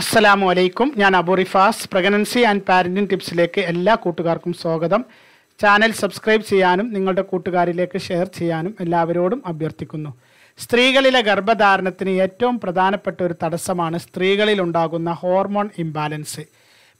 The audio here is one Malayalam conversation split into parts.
അസ്സലാമു അലൈക്കും. ഞാൻ Abu Rifas. Pregnancy and parenting ടിപ്സിലേക്ക് എല്ലാ കൂട്ടുകാർക്കും സ്വാഗതം. ചാനൽ സബ്സ്ക്രൈബ് ചെയ്യാനും നിങ്ങളുടെ കൂട്ടുകാരിലേക്ക് ഷെയർ ചെയ്യാനും എല്ലാവരോടും അഭ്യർത്ഥിക്കുന്നു. സ്ത്രീകളിലെ ഗർഭധാരണത്തിന് ഏറ്റവും പ്രധാനപ്പെട്ട ഒരു തടസ്സമാണ് സ്ത്രീകളിൽ ഉണ്ടാകുന്ന hormone imbalance.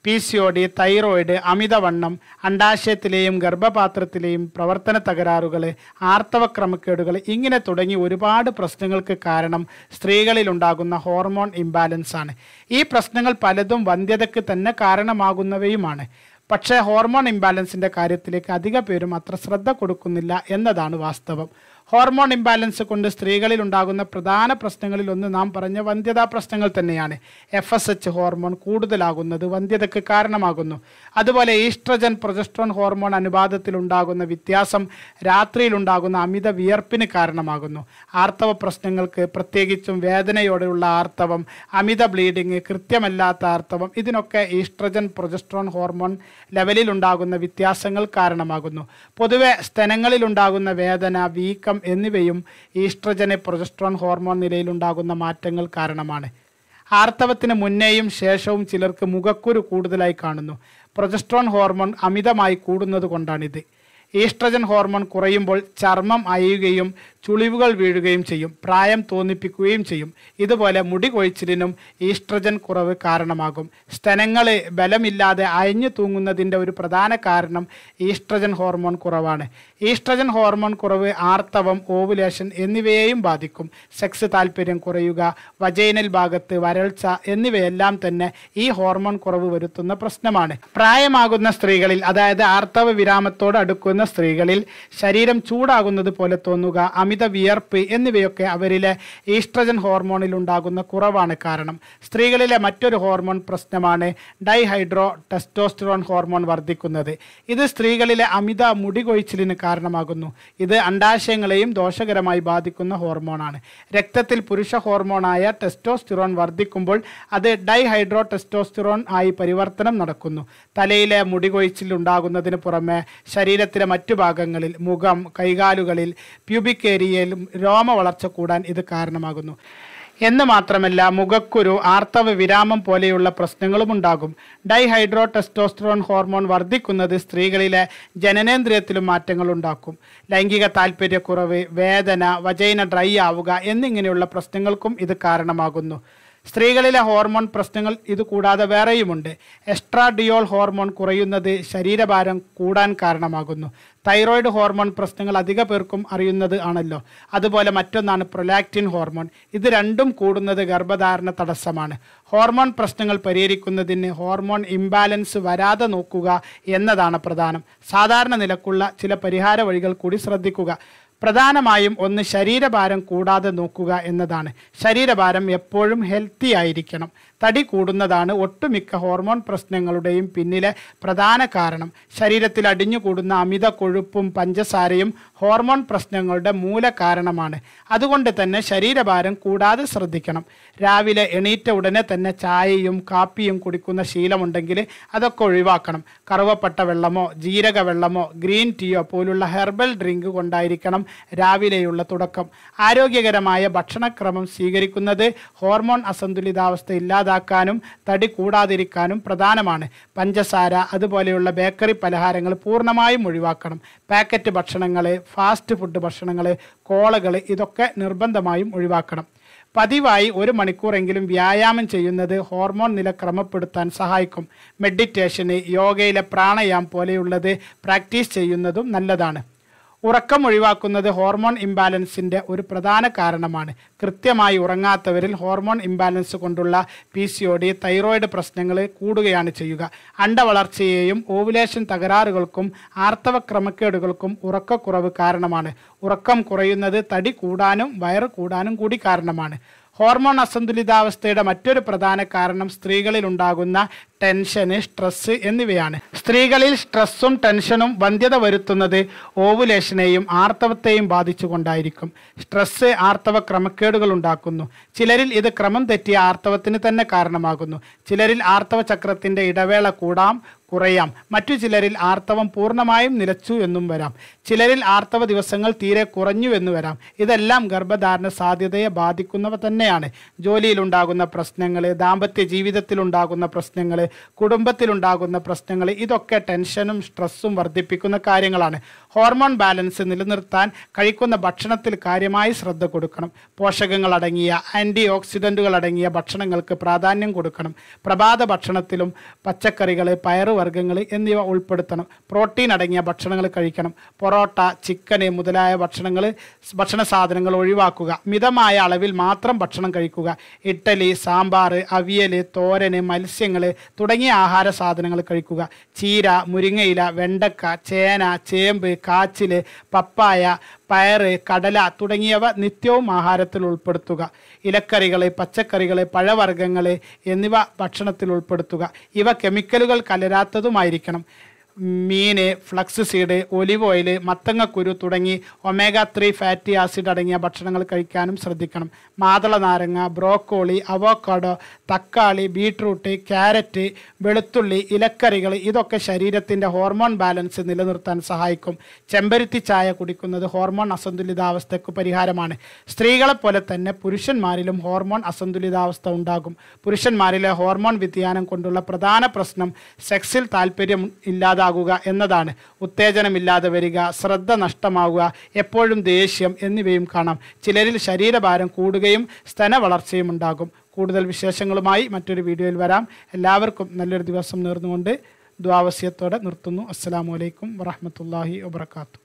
P C O D thyroid അമിതവണ്ണം അണ്ടാശയത്തിലെയും ഗർഭപാത്രത്തിലെയും പ്രവർത്തന തകരാറുകൾ ആർത്തവക്രമക്കേടുകൾ ഇങ്ങനെ തുടങ്ങി ഒരുപാട് പ്രശ്നങ്ങൾക്ക് കാരണം സ്ത്രീകളിൽ ഉണ്ടാകുന്ന ഹോർമോൺ ഇംബാലൻസ് ആണ് ഈ പ്രശ്നങ്ങൾ പലതും വന്ധ്യതയ്ക്ക് തന്നെ കാരണമാകുന്നവയുമാണ്. പക്ഷേ ഹോർമോൺ ഇംബാലൻസിന്റെ കാര്യത്തിലേക്ക് അധിക പേരും അത്ര ശ്രദ്ധ കൊടുക്കുന്നില്ല എന്നതാണ് വാസ്തവം. ഹോർമോൺ ഇംബാലൻസ് കൊണ്ട് സ്ത്രീകളിൽ ഉണ്ടാകുന്ന പ്രധാന പ്രശ്നങ്ങളിൽ ഒന്ന് നാം പറഞ്ഞ വന്ധ്യതാ പ്രശ്നങ്ങൾ തന്നെയാണ്. എഫ് എസ് എച്ച് ഹോർമോൺ കൂടുതലാകുന്നത് വന്ധ്യതയ്ക്ക് കാരണമാകുന്നു. അതുപോലെ ഈസ്ട്രജൻ പ്രൊജസ്ട്രോൺ ഹോർമോൺ അനുപാതത്തിൽ ഉണ്ടാകുന്ന വ്യത്യാസം രാത്രിയിൽ ഉണ്ടാകുന്ന അമിത വിയർപ്പിന് കാരണമാകുന്നു. ആർത്തവ പ്രശ്നങ്ങൾക്ക് പ്രത്യേകിച്ചും വേദനയോടെയുള്ള ആർത്തവം അമിത ബ്ലീഡിങ് കൃത്യമല്ലാത്ത ആർത്തവം ഇതിനൊക്കെ ഈസ്ട്രജൻ പ്രൊജസ്ട്രോൺ ഹോർമോൺ ലെവലിൽ ഉണ്ടാകുന്ന വ്യത്യാസങ്ങൾ കാരണമാകുന്നു. പൊതുവെ സ്തനങ്ങളിലുണ്ടാകുന്ന വേദന വീക്കം എന്നിവയും ഈസ്ട്രജന് പ്രൊജസ്ട്രോൺ ഹോർമോൺ നിലയിലുണ്ടാകുന്ന മാറ്റങ്ങൾ കാരണമാണ്. ആർത്തവത്തിന് മുന്നേയും ശേഷവും ചിലർക്ക് മുഖക്കുരു കൂടുതലായി കാണുന്നു. പ്രൊജസ്ട്രോൺ ഹോർമോൺ അമിതമായി കൂടുന്നത് കൊണ്ടാണിത്. ഈസ്ട്രജൻ ഹോർമോൺ കുറയുമ്പോൾ ചർമ്മം അയയുകയും ചുളിവുകൾ വീഴുകയും ചെയ്യും പ്രായം തോന്നിപ്പിക്കുകയും ചെയ്യും. ഇതുപോലെ മുടി കൊഴിച്ചിലിനും ഈസ്ട്രജൻ കുറവ് കാരണമാകും. സ്തനങ്ങളെ ബലമില്ലാതെ അയഞ്ഞു തൂങ്ങുന്നതിന്റെ ഒരു പ്രധാന കാരണം ഈസ്ട്രജൻ ഹോർമോൺ കുറവാണ്. ഈസ്ട്രജൻ ഹോർമോൺ കുറവ് ആർത്തവം ഓവുലേഷൻ എന്നിവയെയും ബാധിക്കും. സെക്സ് താല്പര്യം കുറയുക വജൈനൽ ഭാഗത്ത് വരൾച്ച എന്നിവയെല്ലാം തന്നെ ഈ ഹോർമോൺ കുറവ് വരുത്തുന്ന പ്രശ്നമാണ്. പ്രായമാകുന്ന സ്ത്രീകളിൽ അതായത് ആർത്തവ വിരാമത്തോട് അടുക്കുന്ന സ്ത്രീകളിൽ ശരീരം ചൂടാകുന്നത് പോലെ തോന്നുക അമിത വിയർപ്പ് എന്നിവയൊക്കെ അവരിലെ ഈസ്ട്രജൻ ഹോർമോണിൽ ഉണ്ടാകുന്ന കുറവാണ് കാരണം. സ്ത്രീകളിലെ മറ്റൊരു ഹോർമോൺ പ്രശ്നമാണ് ഡൈഹൈഡ്രോ ടെസ്റ്റോസ്റ്ററോൺ ഹോർമോൺ വർദ്ധിക്കുന്നത്. ഇത് സ്ത്രീകളിലെ അമിത മുടി കൊഴിച്ചിലിന് കാരണമാകുന്നു. ഇത് അണ്ടാശയങ്ങളെയും ദോഷകരമായി ബാധിക്കുന്ന ഹോർമോണാണ്. രക്തത്തിൽ പുരുഷ ഹോർമോണായ ടെസ്റ്റോസ്റ്റിറോൺ വർദ്ധിക്കുമ്പോൾ അത് ഡൈഹൈഡ്രോ ടെസ്റ്റോസ്റ്റിറോൺ ആയി പരിവർത്തനം നടക്കുന്നു. തലയിലെ മുടി കൊഴിച്ചിൽ ഉണ്ടാകുന്നതിന് പുറമെ ശരീരത്തിലെ മറ്റു ഭാഗങ്ങളിൽ മുഖം കൈകാലുകളിൽ പ്യൂബിക് ഏരിയയിൽ രോമ വളർച്ച കൂടാൻ ഇത് കാരണമാകുന്നു. എന്ന് മാത്രമല്ല മുഖക്കുരു ആർത്തവ വിരാമം പോലെയുള്ള പ്രശ്നങ്ങളും ഉണ്ടാകും. ഡൈഹൈഡ്രോ ടെസ്റ്റോസ്ട്രോൺ ഹോർമോൺ വർദ്ധിക്കുന്നത് സ്ത്രീകളിലെ ജനനേന്ദ്രിയത്തിലും മാറ്റങ്ങൾ ഉണ്ടാക്കും. ലൈംഗിക താല്പര്യക്കുറവ് വേദന വജൈന ഡ്രൈ ആവുക എന്നിങ്ങനെയുള്ള പ്രശ്നങ്ങൾക്കും ഇത് കാരണമാകുന്നു. സ്ത്രീകളിലെ ഹോർമോൺ പ്രശ്നങ്ങൾ ഇത് കൂടാതെ വേറെയുമുണ്ട്. എസ്ട്രാഡിയോൾ ഹോർമോൺ കുറയുന്നത് ശരീരഭാരം കൂടാൻ കാരണമാകുന്നു. തൈറോയിഡ് ഹോർമോൺ പ്രശ്നങ്ങൾ അധിക പേർക്കും അറിയുന്നത് ആണല്ലോ. അതുപോലെ മറ്റൊന്നാണ് പ്രൊലാക്റ്റിൻ ഹോർമോൺ. ഇത് രണ്ടും കൂടുന്നത് ഗർഭധാരണ തടസ്സമാണ്. ഹോർമോൺ പ്രശ്നങ്ങൾ പരിഹരിക്കുന്നതിന് ഹോർമോൺ ഇംബാലൻസ് വരാതെ നോക്കുക എന്നതാണ് പ്രധാനം. സാധാരണ നിലക്കുള്ള ചില പരിഹാര വഴികൾ കൂടി ശ്രദ്ധിക്കുക. പ്രധാനമായും ഒന്ന് ശരീരഭാരം കൂടാതെ നോക്കുക എന്നതാണ്. ശരീരഭാരം എപ്പോഴും ഹെൽത്തി ആയിരിക്കണം. തടി കൂടുന്നതാണ് ഒട്ടുമിക്ക ഹോർമോൺ പ്രശ്നങ്ങളുടെയും പിന്നിലെ പ്രധാന കാരണം. ശരീരത്തിൽ അടിഞ്ഞുകൂടുന്ന അമിത കൊഴുപ്പും പഞ്ചസാരയും ഹോർമോൺ പ്രശ്നങ്ങളുടെ മൂല കാരണമാണ്. അതുകൊണ്ട് തന്നെ ശരീരഭാരം കൂടാതെ ശ്രദ്ധിക്കണം. രാവിലെ എണീറ്റ ഉടനെ തന്നെ ചായയും കാപ്പിയും കുടിക്കുന്ന ശീലമുണ്ടെങ്കിൽ അതൊക്കെ ഒഴിവാക്കണം. കറുവപ്പട്ട വെള്ളമോ ജീരക വെള്ളമോ ഗ്രീൻ ടീയോ പോലുള്ള ഹെർബൽ ഡ്രിങ്ക് കൊണ്ടായിരിക്കണം രാവിലെയുള്ള തുടക്കം. ആരോഗ്യകരമായ ഭക്ഷണക്രമം സ്വീകരിക്കുന്നത് ഹോർമോൺ അസന്തുലിതാവസ്ഥ ഇല്ലാതാക്കാനും തടി കൂടാതിരിക്കാനും പ്രധാനമാണ്. പഞ്ചസാര അതുപോലെയുള്ള ബേക്കറി പലഹാരങ്ങൾ പൂർണമായും ഒഴിവാക്കണം. പാക്കറ്റ് ഭക്ഷണങ്ങൾ ഫാസ്റ്റ് ഫുഡ് ഭക്ഷണങ്ങൾ കോളകൾ ഇതൊക്കെ നിർബന്ധമായും ഒഴിവാക്കണം. പതിവായി ഒരു മണിക്കൂറെങ്കിലും വ്യായാമം ചെയ്യുന്നത് ഹോർമോൺ നില ക്രമപ്പെടുത്താൻ സഹായിക്കും. മെഡിറ്റേഷന് യോഗയിലെ പ്രാണയാം പോലെയുള്ളത് പ്രാക്ടീസ് ചെയ്യുന്നതും നല്ലതാണ്. ഉറക്കം ഒഴിവാക്കുന്നത് ഹോർമോൺ ഇംബാലൻസിന്റെ ഒരു പ്രധാന കാരണമാണ്. കൃത്യമായി ഉറങ്ങാത്തവരിൽ ഹോർമോൺ ഇംബാലൻസ് കൊണ്ടുള്ള P C O D thyroid പ്രശ്നങ്ങൾ കൂടുകയാണ് ചെയ്യുക. അണ്ടവളർച്ചയെയും ഓവുലേഷൻ തകരാറുകൾക്കും ആർത്തവ ക്രമക്കേടുകൾക്കും ഉറക്കക്കുറവ് കാരണമാണ്. ഉറക്കം കുറയുന്നത് തടി കൂടാനും വയറ് കൂടാനും കൂടി കാരണമാണ്. ഹോർമോൺ അസന്തുലിതാവസ്ഥയുടെ മറ്റൊരു പ്രധാന കാരണം സ്ത്രീകളിൽ ഉണ്ടാകുന്ന ടെൻഷന് സ്ട്രെസ് എന്നിവയാണ്. സ്ത്രീകളിൽ സ്ട്രെസ്സും ടെൻഷനും വന്ധ്യത വരുത്തുന്നത് ഓവുലേഷനെയും ആർത്തവത്തെയും ബാധിച്ചുകൊണ്ടായിരിക്കും. സ്ട്രെസ് ആർത്തവ ക്രമക്കേടുകൾ ഉണ്ടാക്കുന്നു. ചിലരിൽ ഇത് ക്രമം തെറ്റിയ ആർത്തവത്തിന് തന്നെ കാരണമാകുന്നു. ചിലരിൽ ആർത്തവ ചക്രത്തിന്റെ ഇടവേള കൂടാം. കുറയാം. മറ്റു ചിലരിൽ ആർത്തവം പൂർണമായും നിലച്ചു എന്നും വരാം. ചിലരിൽ ആർത്തവ ദിവസങ്ങൾ തീരെ കുറഞ്ഞു എന്ന് വരാം. ഇതെല്ലാം ഗർഭധാരണ സാധ്യതയെ ബാധിക്കുന്നവ തന്നെയാണ്. ജോലിയിലുണ്ടാകുന്ന പ്രശ്നങ്ങൾ ദാമ്പത്യ ജീവിതത്തിലുണ്ടാകുന്ന പ്രശ്നങ്ങൾ കുടുംബത്തിലുണ്ടാകുന്ന പ്രശ്നങ്ങൾ ഇതൊക്കെ ടെൻഷനും സ്ട്രെസ്സും വർദ്ധിപ്പിക്കുന്ന കാര്യങ്ങളാണ്. ഹോർമോൺ ബാലൻസ് നിലനിർത്താൻ കഴിക്കുന്ന ഭക്ഷണത്തിൽ കാര്യമായി ശ്രദ്ധ കൊടുക്കണം. പോഷകങ്ങൾ അടങ്ങിയ ആന്റി ഓക്സിഡന്റുകൾ അടങ്ങിയ ഭക്ഷണങ്ങൾക്ക് പ്രാധാന്യം കൊടുക്കണം. പ്രഭാത ഭക്ഷണത്തിലും പച്ചക്കറികൾ പയറുവർഗങ്ങൾ എന്നിവ ഉൾപ്പെടുത്തണം. പ്രോട്ടീൻ അടങ്ങിയ ഭക്ഷണങ്ങൾ കഴിക്കണം. പൊറോട്ട ചിക്കന് മുതലായ ഭക്ഷണങ്ങൾ ഭക്ഷണ സാധനങ്ങൾ ഒഴിവാക്കുക. മിതമായ അളവിൽ മാത്രം ഭക്ഷണം കഴിക്കുക. ഇഡ്ഡലി സാമ്പാർ അവിയൽ തോരന് മത്സ്യങ്ങൾ തുടങ്ങിയ ആഹാര സാധനങ്ങൾ കഴിക്കുക. ചീര മുരിങ്ങയില വെണ്ടക്ക ചേന ചേമ്പ് കാച്ചിൽ പപ്പായ പയറ് കടല തുടങ്ങിയവ നിത്യവും ആഹാരത്തിൽ ഉൾപ്പെടുത്തുക. ഇലക്കറികൾ പച്ചക്കറികൾ പഴവർഗങ്ങൾ എന്നിവ ഭക്ഷണത്തിൽ ഉൾപ്പെടുത്തുക. ഇവ കെമിക്കലുകൾ കലരാത്തതുമായിരിക്കണം. മീന് ഫ്ലക്സ് സീഡ് ഒലിവ് ഓയിൽ മത്തങ്ങക്കുരു തുടങ്ങി ഒമേഗ ത്രീ ഫാറ്റി ആസിഡ് അടങ്ങിയ ഭക്ഷണങ്ങൾ കഴിക്കാനും ശ്രദ്ധിക്കണം. മാതള നാരങ്ങ ബ്രോക്കോളി അവോക്കാഡോ തക്കാളി ബീട്രൂട്ട് ക്യാരറ്റ് വെളുത്തുള്ളി ഇലക്കറികൾ ഇതൊക്കെ ശരീരത്തിന്റെ ഹോർമോൺ ബാലൻസ് നിലനിർത്താൻ സഹായിക്കും. ചെമ്പരുത്തി ചായ കുടിക്കുന്നത് ഹോർമോൺ അസന്തുലിതാവസ്ഥയ്ക്ക് പരിഹാരമാണ്. സ്ത്രീകളെ പോലെ തന്നെ പുരുഷന്മാരിലും ഹോർമോൺ അസന്തുലിതാവസ്ഥ ഉണ്ടാകും. പുരുഷന്മാരിലെ ഹോർമോൺ വ്യതിയാനം കൊണ്ടുള്ള പ്രധാന പ്രശ്നം സെക്സിൽ താല്പര്യം ഇല്ലാതാകുക എന്നതാണ്. ഉത്തേജനമില്ലാതെ വരിക ശ്രദ്ധ നഷ്ടമാവുക എപ്പോഴും ദേഷ്യം എന്നിവയും കാണാം. ചിലരിൽ ശരീരഭാരം കൂടുകയും സ്തന വളർച്ചയും ഉണ്ടാകും. കൂടുതൽ വിശേഷങ്ങളുമായി മറ്റൊരു വീഡിയോയിൽ വരാം. എല്ലാവർക്കും നല്ലൊരു ദിവസം നേർന്നുകൊണ്ട് ദ്വാവസ്യത്തോടെ നിർത്തുന്നു. അസ്സാം വലൈക്കും വറഹമത്തല്ലാഹി വാത്തു